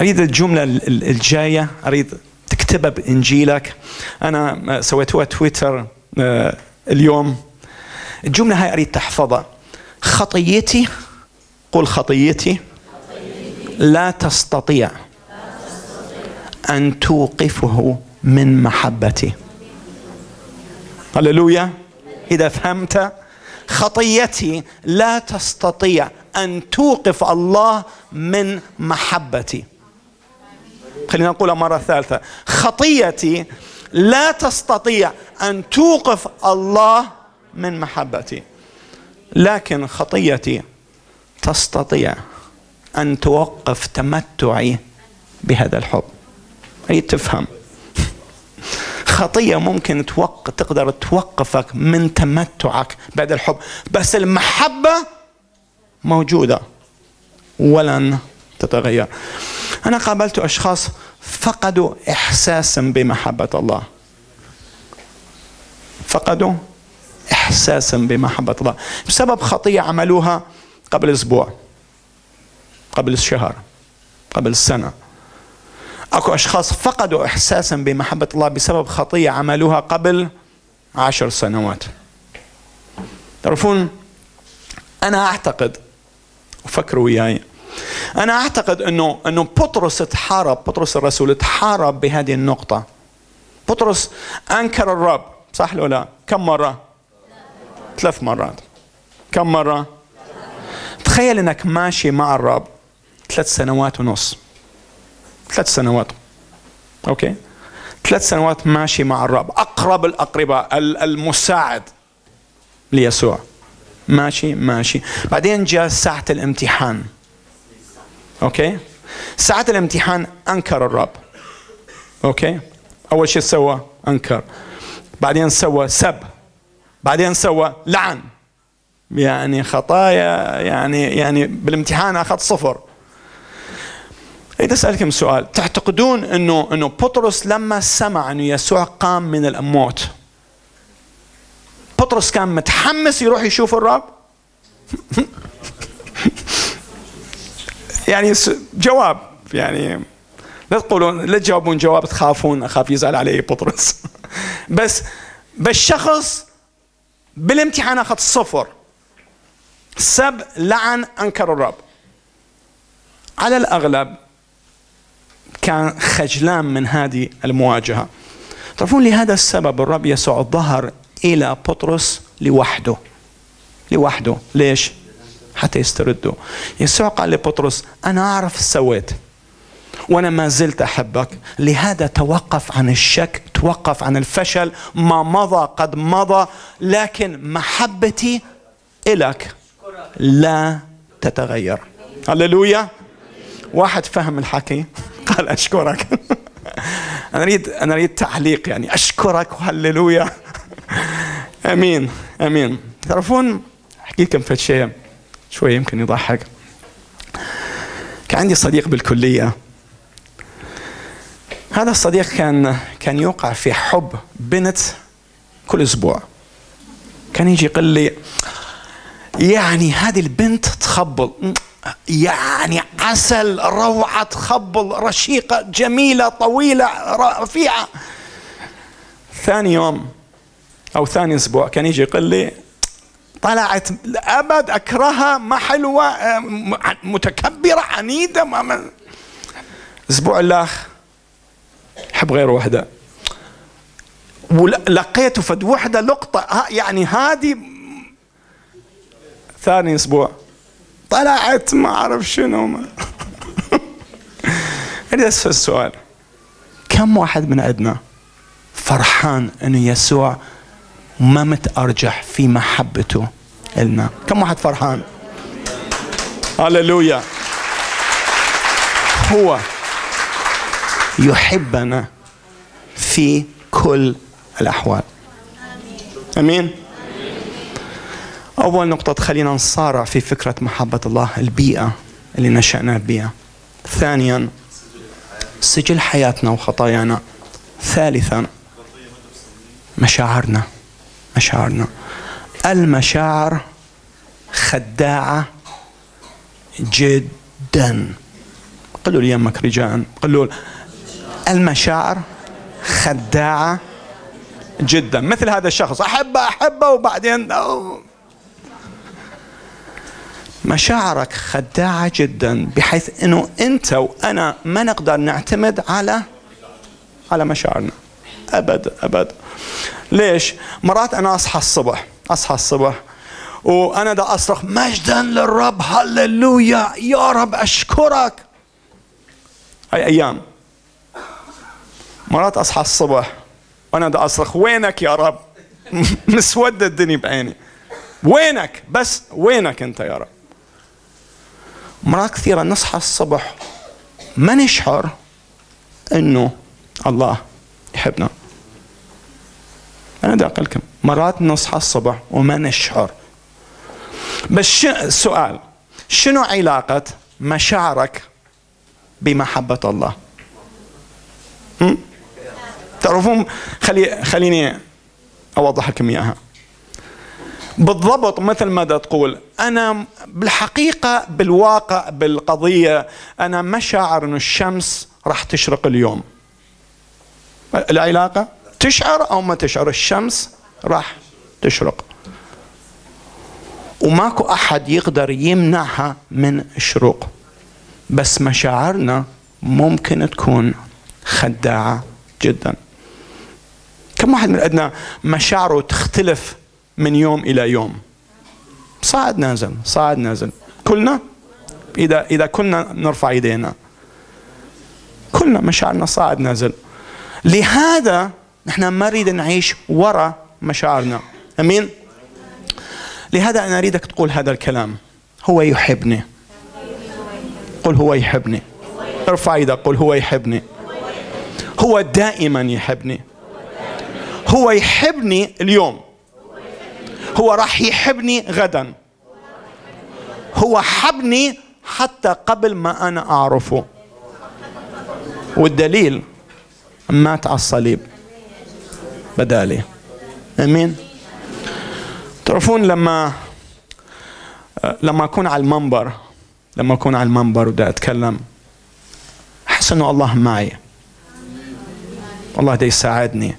A: أريد الجملة الجاية. أريد تكتبها بإنجيلك. أنا سويتها تويتر آه، اليوم. الجملة هاي أريد تحفظها. خطيتي. قل خطيتي. لا تستطيع أن توقفه من محبتي. هللويا. إذا فهمت خطيتي لا تستطيع أن توقف الله من محبتي. خلينا نقولها مرة ثالثة. خطيتي لا تستطيع أن توقف الله من محبتي. لكن خطيتي تستطيع أن توقف تمتعي بهذا الحب. أريد تفهم؟ خطية ممكن توق... تقدر توقفك من تمتعك بعد الحب بس المحبة موجودة ولن تتغير. أنا قابلت أشخاص فقدوا إحساسا بمحبة الله. فقدوا إحساسا بمحبة الله بسبب خطية عملوها قبل أسبوع قبل شهر قبل سنة أكو أشخاص فقدوا إحساسا بمحبة الله بسبب خطية عملوها قبل عشر سنوات تعرفون أنا أعتقد وفكروا وياي أنا أعتقد أنه أنه بطرس تحارب بطرس الرسول تحارب بهذه النقطة بطرس أنكر الرب صح ولا لا؟ كم مرة؟ ثلاث مرات. كم مرة؟ تخيل أنك ماشي مع الرب ثلاث سنوات ونص. ثلاث سنوات. okay؟ ثلاث سنوات ماشي مع الرب. أقرب الأقرباء المساعد ليسوع. ماشي ماشي. بعدين جاء ساعة الامتحان. okay؟ ساعة الامتحان أنكر الرب. okay؟ أول شيء سوى أنكر. بعدين سوى سب. بعدين سوى لعن. يعني خطايا يعني يعني بالامتحان أخذ صفر. اريد اسالكم سؤال تعتقدون إنه إنه بطرس لما سمع إنه يسوع قام من الاموات بطرس كان متحمس يروح يشوف الرب؟ يعني جواب يعني لا تقولون لا تجاوبون جواب تخافون أخاف يزعل علي بطرس. بس بس شخص بالامتحان أخذ صفر. سب لعن أنكر الرب. على الأغلب كان خجلان من هذه المواجهة. تعرفون لهذا السبب الرب يسوع ظهر إلى بطرس لوحده. لوحده. ليش؟ حتى يسترده. يسوع قال لبطرس أنا أعرف سويت. وأنا ما زلت أحبك. لهذا توقف عن الشك توقف عن الفشل. ما مضى قد مضى لكن محبتي إلك لا تتغير. هللويا. واحد فهم الحكي. قال أشكرك. أنا أريد أنا أريد تعليق يعني. أشكرك وهللويا. آمين آمين. تعرفون أحكي لكم في شيء شوي يمكن يضحك. كان عندي صديق بالكلية. هذا الصديق كان كان يوقع في حب بنت كل أسبوع. كان يجي يقول لي يعني هذه البنت تخبل. يعني عسل روعة تخبل رشيقة جميلة طويلة رفيعة. ثاني يوم أو ثاني أسبوع كان يجي يقول لي طلعت أبد أكرهها ما حلوة متكبرة عنيدة الأسبوع الآخر حب غير وحدة. ولقيته فد وحدة لقطة يعني هذه ثاني أسبوع. طلعت ما أعرف شنو. ما أسأل السؤال. كم واحد من عندنا فرحان إنه يسوع ما متأرجح في محبته لنا؟ كم واحد فرحان؟ هللويا. هو. يحبنا في كل الأحوال. أمين. أول نقطة تخلينا نصارع في فكرة محبة الله البيئة اللي نشأنا بها ثانيا سجل حياتنا وخطايانا. ثالثا مشاعرنا. مشاعرنا. المشاعر خداعة جدا. قلوا لي يمك رجاء. قلوا المشاعر خداعة جدا. مثل هذا الشخص أحبه أحبه وبعدين مشاعرك خداعة جدا بحيث أنه أنت وأنا ما نقدر نعتمد على على مشاعرنا. أبد أبد. ليش؟ مرات أنا أصحى الصبح أصحى الصبح وأنا دا أصرخ مجدا للرب هللويا يا رب أشكرك. أي أيام. مرات أصحى الصبح وأنا دا أصرخ وينك يا رب؟ مسودة الدنيا بعيني. وينك؟ بس وينك أنت يا رب؟ مرات كثيرة نصحى الصبح ما نشعر إنه الله يحبنا. أنا دا لكم مرات نصحى الصبح وما نشعر. بس السؤال شنو علاقة مشاعرك بمحبة الله؟ تعرفون خلي خليني أوضح لكم إياها. بالضبط مثل ما تقول أنا بالحقيقة بالواقع بالقضية أنا ما شاعر إنه الشمس راح تشرق اليوم. العلاقة؟ تشعر أو ما تشعر الشمس راح تشرق. وماكو أحد يقدر يمنعها من الشروق. بس مشاعرنا ممكن تكون خداعة جدا. كم واحد من عندنا مشاعره تختلف من يوم إلى يوم؟ صاعد نازل صاعد نازل. كلنا؟ إذا إذا كنا نرفع إيدينا. كلنا مشاعرنا صاعد نازل. لهذا نحن ما نريد نعيش ورا مشاعرنا. أمين؟ لهذا أنا أريدك تقول هذا الكلام. هو يحبني. قل هو يحبني. ارفع إيدك قل هو يحبني. هو دائما يحبني. هو يحبني اليوم. هو راح يحبني غدا. هو حبني حتى قبل ما أنا أعرفه. والدليل مات على الصليب. بدالي. آمين. تعرفون لما لما أكون على المنبر لما أكون على المنبر ودا أتكلم أحس إنه الله معي. الله ده يساعدني.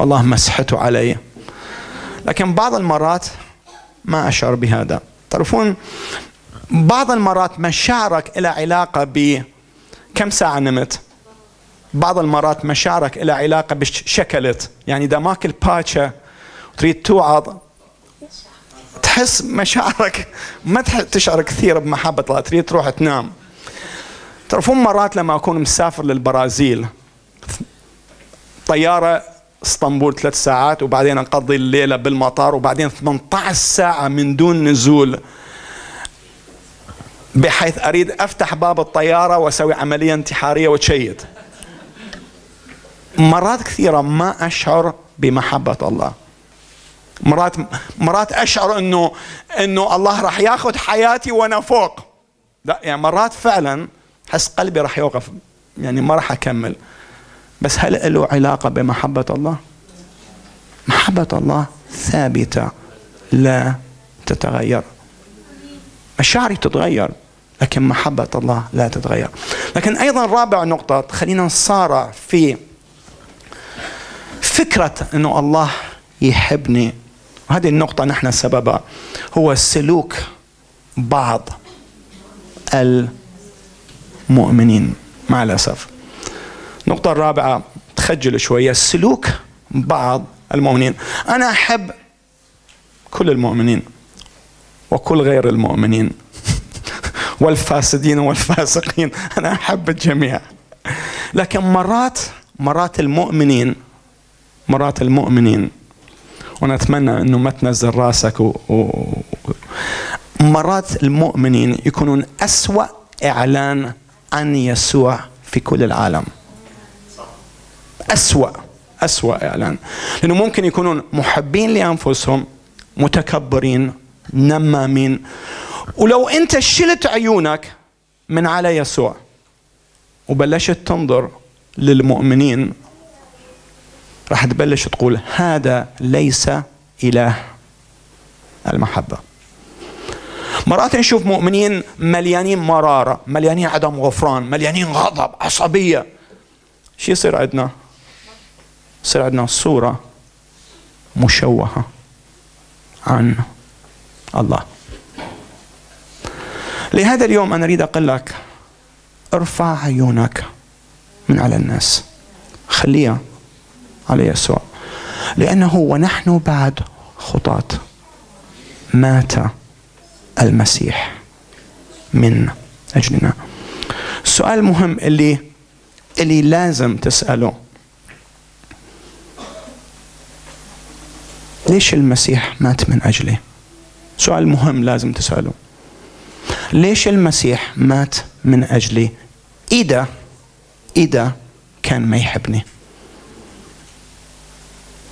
A: الله مسحته علي. لكن بعض المرات ما أشعر بهذا. تعرفون بعض المرات مشاعرك إلى علاقة ب كم ساعة نمت؟ بعض المرات مشاعرك إلى علاقة بشكلت. يعني إذا ماكل باتشا وتريد توعظ تحس مشاعرك ما تشعر كثير بمحبة الله. تريد تروح تنام. تعرفون مرات لما أكون مسافر للبرازيل طيارة اسطنبول ثلاث ساعات وبعدين أقضي الليلة بالمطار وبعدين 18 ساعة من دون نزول. بحيث أريد أفتح باب الطيارة وأسوي عملية انتحارية وتشيد. مرات كثيرة ما أشعر بمحبة الله. مرات مرات أشعر إنه إنه الله راح ياخذ حياتي وأنا فوق. لا يعني مرات فعلا حس قلبي راح يوقف يعني ما راح أكمل. بس هل له علاقة بمحبة الله؟ محبة الله ثابتة لا تتغير. مشاعري تتغير لكن محبة الله لا تتغير. لكن أيضا رابع نقطة خلينا نصارع في فكرة أنه الله يحبني. وهذه النقطة نحن سببها. هو سلوك بعض المؤمنين مع الأسف. النقطة الرابعة تخجل شوية. سلوك بعض المؤمنين. أنا أحب كل المؤمنين وكل غير المؤمنين والفاسدين والفاسقين. أنا أحب الجميع. لكن مرات مرات المؤمنين مرات المؤمنين وأنا اتمنى إنه ما تنزل راسك و... و... مرات المؤمنين يكونون أسوأ إعلان عن يسوع في كل العالم. أسوأ أسوأ إعلان. لأنه ممكن يكونون محبين لأنفسهم متكبرين نمامين. ولو أنت شلت عيونك من على يسوع وبلشت تنظر للمؤمنين راح تبلش تقول هذا ليس إله المحبة. مرات نشوف مؤمنين مليانين مرارة مليانين عدم غفران مليانين غضب عصبية. شو يصير عندنا؟ يصير عندنا صورة مشوهة عن الله. لهذا اليوم أنا أريد أقول لك ارفع عيونك من على الناس. خليها على يسوع. لأنه ونحن بعد خطاة. مات المسيح من أجلنا. السؤال المهم اللي اللي لازم تسأله. ليش المسيح مات من أجلي سؤال مهم لازم تسأله ليش المسيح مات من أجلي إذا إذا كان ما يحبني.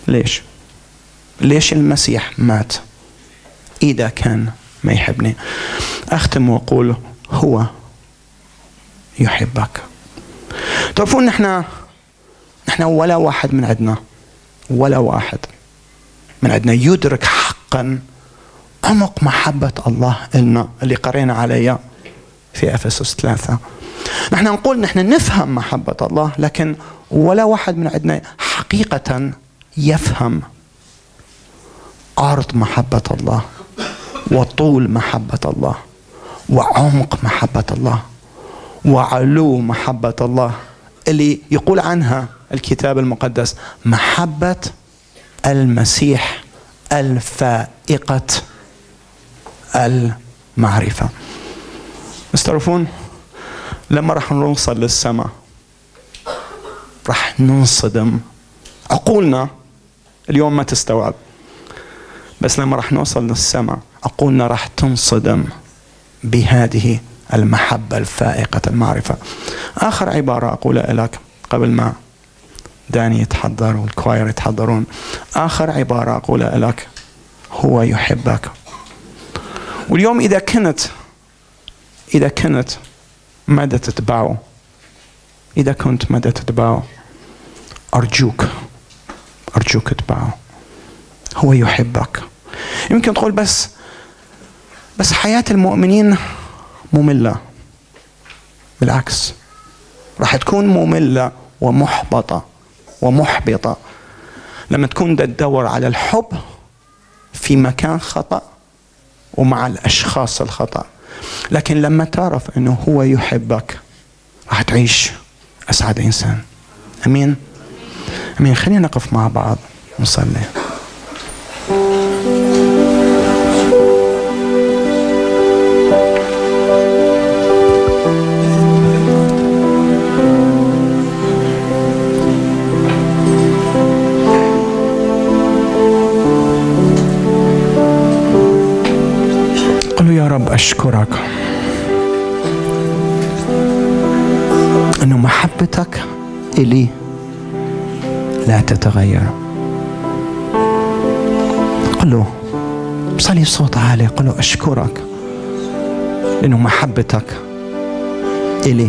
A: ليش؟ ليش المسيح مات؟ إذا كان ما يحبني. أختم وأقول هو يحبك. تعرفون نحن نحن ولا واحد من عندنا. ولا واحد. من عندنا يدرك حقا عمق محبة الله لنا اللي قرينا عليها في أفسس ثلاثة. نحن نقول نحن نفهم محبة الله لكن ولا واحد من عندنا حقيقة يفهم عرض محبة الله وطول محبة الله وعمق محبة الله وعلو محبة الله اللي يقول عنها الكتاب المقدس محبة المسيح الفائقة المعرفة. بس تعرفون لما راح نوصل للسماء راح ننصدم. عقولنا اليوم ما تستوعب بس لما راح نوصل للسماء عقولنا راح تنصدم بهذه المحبة الفائقة المعرفة. آخر عبارة أقولها لك قبل ما داني يتحضر والكواير يتحضرون. آخر عبارة أقولها لك هو يحبك. واليوم إذا كنت إذا كنت مدى تتبعه؟ إذا كنت مدى تتبعه؟ أرجوك أرجوك اتبعه هو يحبك. يمكن تقول بس بس حياة المؤمنين مملة. بالعكس راح تكون مملة ومحبطة. ومحبطة. لما تكون تدور على الحب في مكان خطأ ومع الأشخاص الخطأ. لكن لما تعرف إنه هو يحبك راح تعيش أسعد إنسان. أمين؟ أمين. خلينا نقف مع بعض نصلي. أشكرك. أنه محبتك إلي لا تتغير. قل له صلي بصوت عالي قل له أشكرك. لأنه محبتك إلي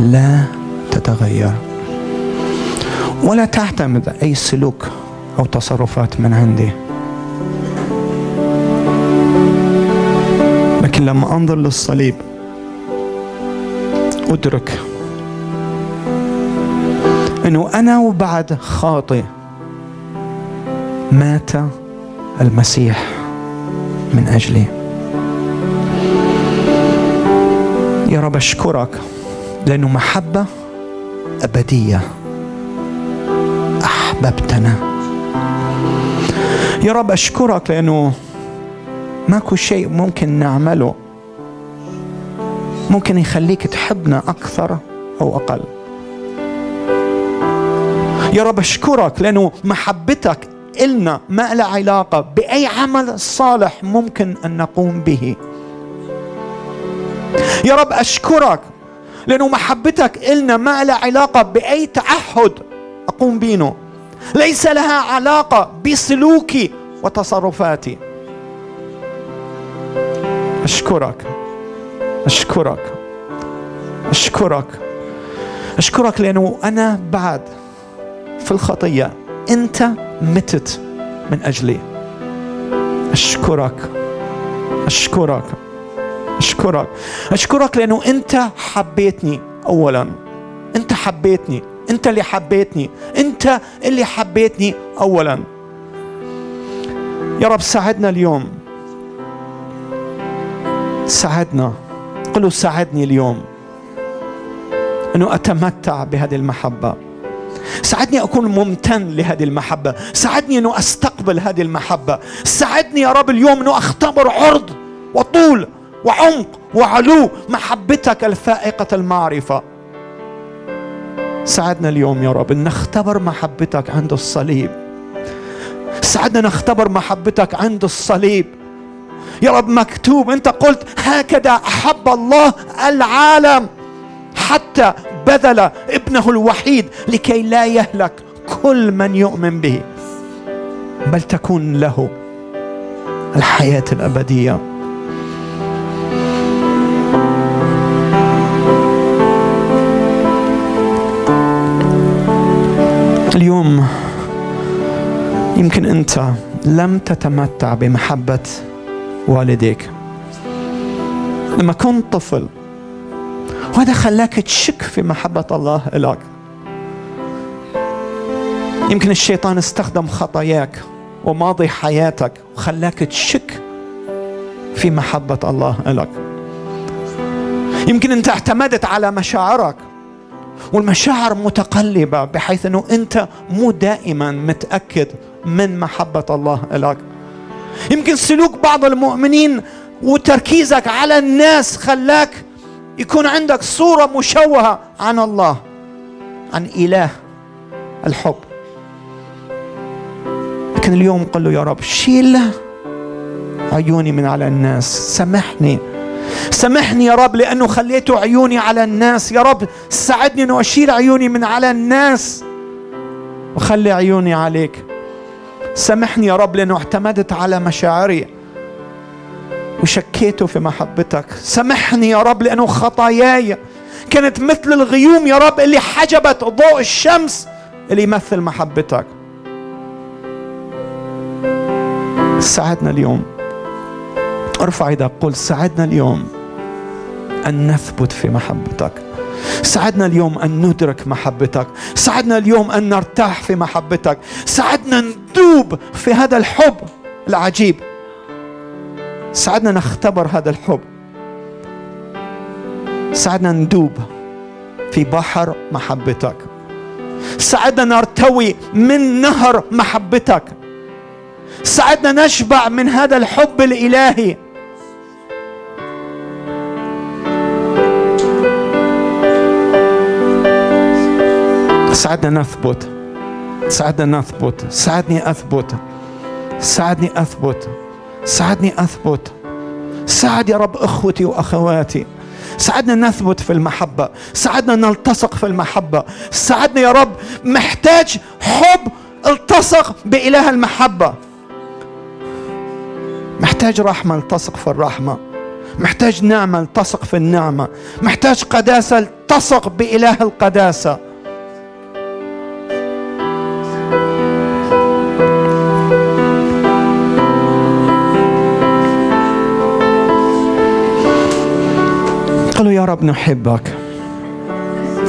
A: لا تتغير. ولا تعتمد أي سلوك أو تصرفات من عندي. لكن لما أنظر للصليب. أدرك إنه أنا وبعد خاطئ مات المسيح من أجلي. يا رب أشكرك لأنه محبة أبدية أحببتنا. يا رب أشكرك لأنه ماكو شيء ممكن نعمله. ممكن يخليك تحبنا أكثر أو أقل. يا رب أشكرك لأنه محبتك إلنا ما لها علاقة بأي عمل صالح ممكن أن نقوم به. يا رب أشكرك لأنه محبتك إلنا ما لها علاقة بأي تعهد أقوم بينه. ليس لها علاقة بسلوكي وتصرفاتي. أشكرك. أشكرك. أشكرك. أشكرك لأنه أنا بعد في الخطية أنت متت من أجلي. أشكرك. أشكرك. أشكرك. أشكرك لأنه أنت حبيتني أولا. أنت حبيتني. أنت اللي حبيتني. أنت اللي حبيتني أولا. يا رب ساعدنا اليوم. ساعدنا. قل له ساعدني اليوم أنه أتمتع بهذه المحبة. ساعدني أكون ممتن لهذه المحبة. ساعدني أنه أستقبل هذه المحبة. ساعدني يا رب اليوم أنه أختبر عرض وطول وعمق وعلو محبتك الفائقة المعرفة. ساعدنا اليوم يا رب أن نختبر محبتك عند الصليب. ساعدنا نختبر محبتك عند الصليب. يا رب مكتوب. انت قلت هكذا أحب الله العالم حتى بذل ابنه الوحيد لكي لا يهلك كل من يؤمن به بل تكون له الحياة الأبدية. اليوم يمكن أنت لم تتمتع بمحبة والديك. لما كنت طفل وهذا خلاك تشك في محبة الله لك يمكن الشيطان استخدم خطاياك وماضي حياتك وخلاك تشك في محبة الله لك يمكن أنت اعتمدت على مشاعرك والمشاعر متقلبة بحيث أنه أنت مو دائما متأكد من محبة الله لك يمكن سلوك بعض المؤمنين وتركيزك على الناس خلاك يكون عندك صورة مشوهة عن الله عن إله الحب. لكن اليوم قل له يا رب شيل عيوني من على الناس سامحني. سامحني يا رب لأنه خليته عيوني على الناس. يا رب ساعدني أنه أشيل عيوني من على الناس. وخلي عيوني عليك. سامحني يا رب لأنه اعتمدت على مشاعري وشكيته في محبتك. سامحني يا رب لأنه خطاياي كانت مثل الغيوم يا رب اللي حجبت ضوء الشمس اللي يمثل محبتك. ساعدنا اليوم. ارفع إيدك قل ساعدنا اليوم أن نثبت في محبتك. ساعدنا اليوم أن ندرك محبتك. ساعدنا اليوم أن نرتاح في محبتك. ساعدنا ندوب في هذا الحب العجيب. ساعدنا نختبر هذا الحب. ساعدنا ندوب في بحر محبتك. ساعدنا نرتوي من نهر محبتك. ساعدنا نشبع من هذا الحب الإلهي. ساعدنا نثبت. ساعدنا نثبت. ساعدني أثبت. ساعدني أثبت. ساعدني أثبت. ساعد يا رب أخوتي وأخواتي. ساعدنا نثبت في المحبة. ساعدنا نلتصق في المحبة. ساعدنا يا رب محتاج حب التصق بإله المحبة. محتاج رحمة التصق في الرحمة. محتاج نعمة التصق في النعمة. محتاج قداسة التصق بإله القداسة. قالوا يا رب نحبك.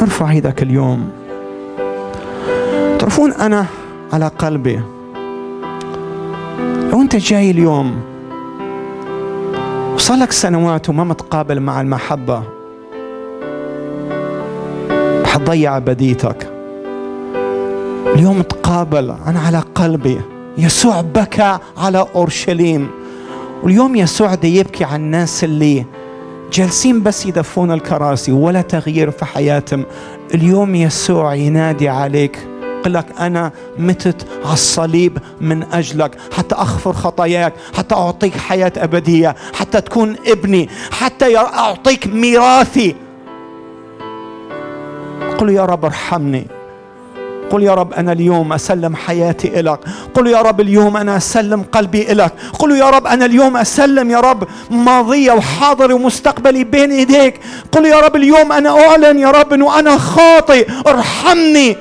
A: ارفع إيدك اليوم. تعرفون أنا على قلبي. لو انت جاي اليوم. وصلك سنوات وما متقابل مع المحبة. حتضيع ابديتك اليوم تقابل أنا على قلبي. يسوع بكى على أورشليم. واليوم يسوع دا يبكي على الناس اللي جالسين بس يدفون الكراسي ولا تغيير في حياتهم. اليوم يسوع ينادي عليك يقول لك أنا متت على الصليب من أجلك حتى أغفر خطاياك حتى أعطيك حياة أبدية حتى تكون ابني حتى أعطيك ميراثي. قل يا رب ارحمني. قل يا رب أنا اليوم أسلم حياتي إلك. قل يا رب اليوم أنا أسلم قلبي إلك. قل يا رب أنا اليوم أسلم يا رب ماضي وحاضري ومستقبلي بين إيديك. قل يا رب اليوم أنا أعلن يا رب أنه أنا خاطئ. ارحمني.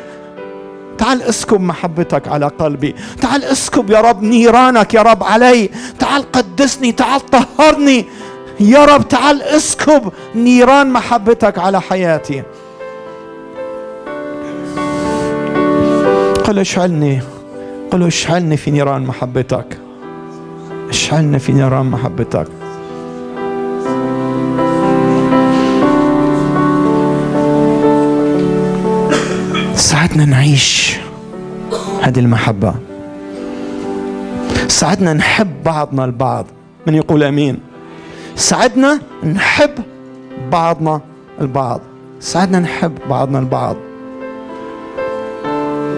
A: تعال اسكب محبتك على قلبي. تعال اسكب يا رب نيرانك يا رب علي. تعال قدسني تعال طهرني. يا رب تعال اسكب نيران محبتك على حياتي. قل اشعلني. قل اشعلني في نيران محبتك. اشعلني في نيران محبتك. ساعدنا نعيش هذه المحبة. ساعدنا نحب بعضنا البعض. من يقول آمين. ساعدنا نحب بعضنا البعض. ساعدنا نحب بعضنا البعض.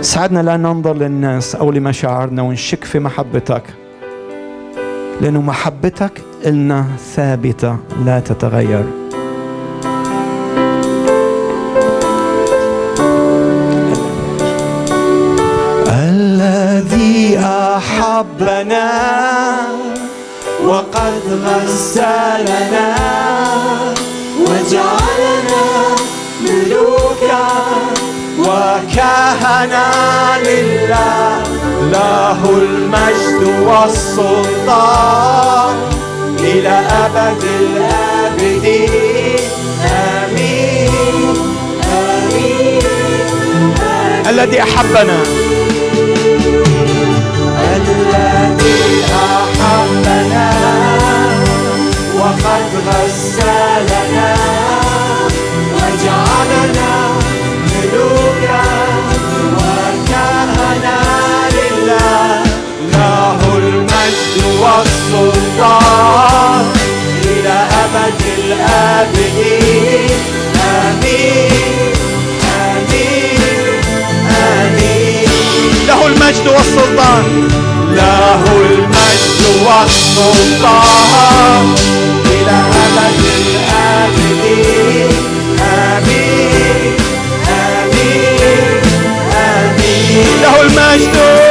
A: ساعدنا لا ننظر للناس أو لمشاعرنا ونشك في محبتك. لأنه محبتك إلنا ثابتة لا تتغير. الذي أحبنا وقد غسلنا وجعلنا ملوكا. وكهنا لله له المجد والسلطان إلى أبد الآبدين. آمين. آمين. الذي أحبنا. الذي أحبنا. وقد غسلنا. المجد والسلطان إلى أبد الآبدين. آمين. آمين. آمين. له المجد والسلطان. له المجد والسلطان. إلى أبد الآبدين. آمين. آمين. آمين. له المجد.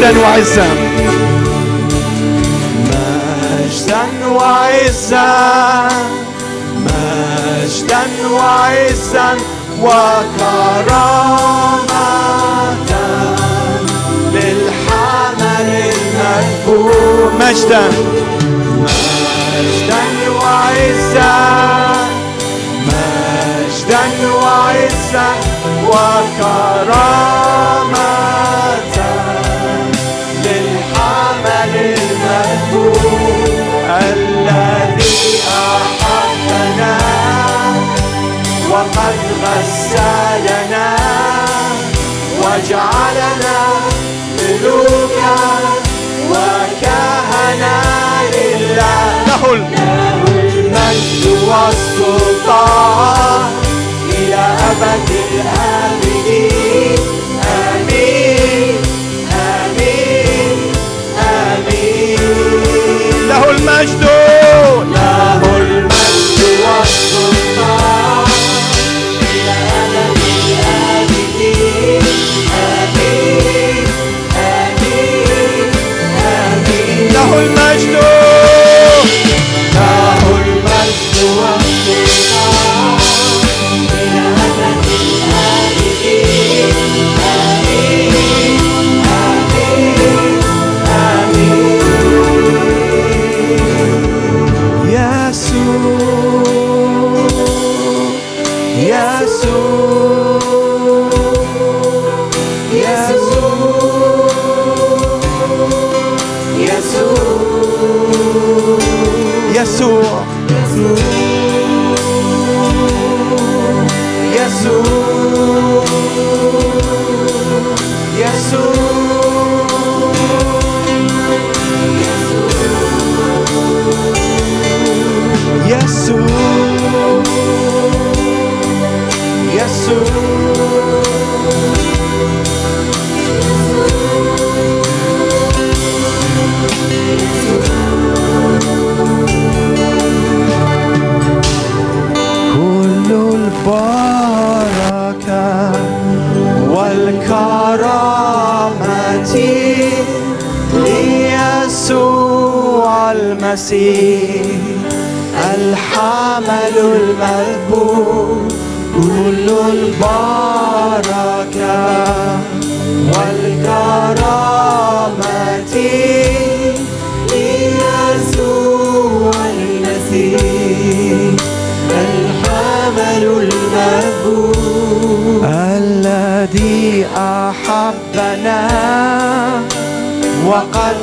A: مجدا وعزا مجدا وعزا مجدا وعزا وكرامة للحمل المرفوع. مجدا. وجعلنا ملوكا وكهنا لله. له المجد والسلطان إلى أبد الآبدين يسوع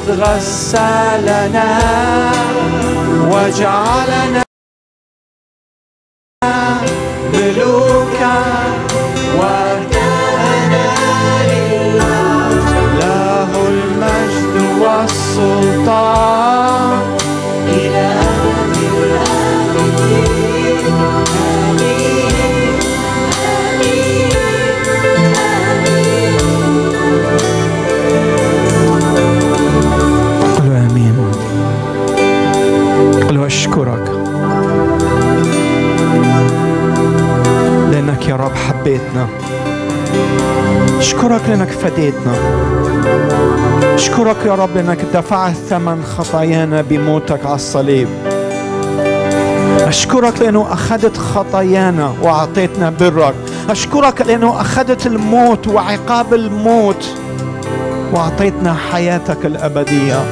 A: وقد غسلنا وجعلنا فديتنا أشكرك يا رب لأنك دفعت ثمن خطايانا بموتك على الصليب. أشكرك لأنه أخذت خطايانا وأعطيتنا برك. أشكرك لأنه أخذت الموت وعقاب الموت وأعطيتنا حياتك الأبدية.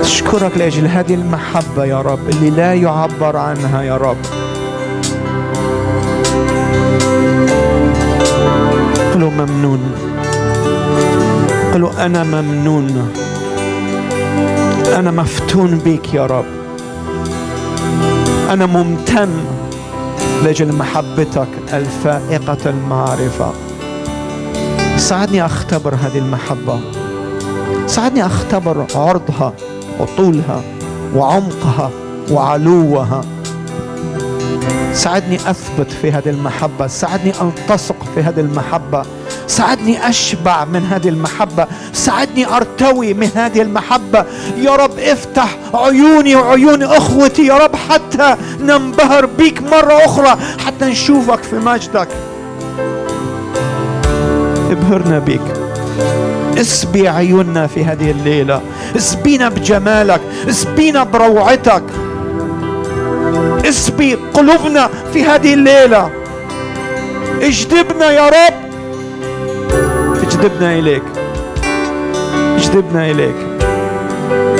A: أشكرك لأجل هذه المحبة يا رب اللي لا يعبر عنها يا رب. قلوا ممنون. قلوا أنا ممنون. أنا مفتون بك يا رب. أنا ممتن لأجل محبتك الفائقة المعرفة. ساعدني أختبر هذه المحبة. ساعدني أختبر عرضها وطولها وعمقها وعلوها. ساعدني أثبت في هذه المحبة ساعدني ألتصق في هذه المحبة ساعدني أشبع من هذه المحبة ساعدني أرتوي من هذه المحبة. يا رب افتح عيوني وعيون أخوتي يا رب حتى ننبهر بيك مرة أخرى حتى نشوفك في مجدك. ابهرنا بيك. اسبي عيوننا في هذه الليلة اسبينا بجمالك اسبينا بروعتك. اسبي قلوبنا في هذه الليلة. اجذبنا يا رب. اجذبنا إليك. اجذبنا إليك.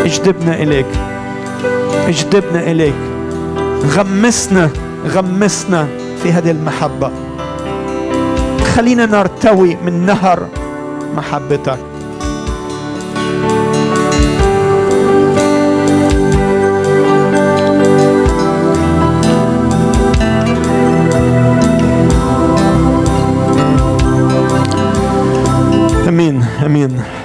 A: اجذبنا إليك. اجذبنا إليك. غمسنا غمسنا في هذه المحبة. خلينا نرتوي من نهر محبتك. امين امين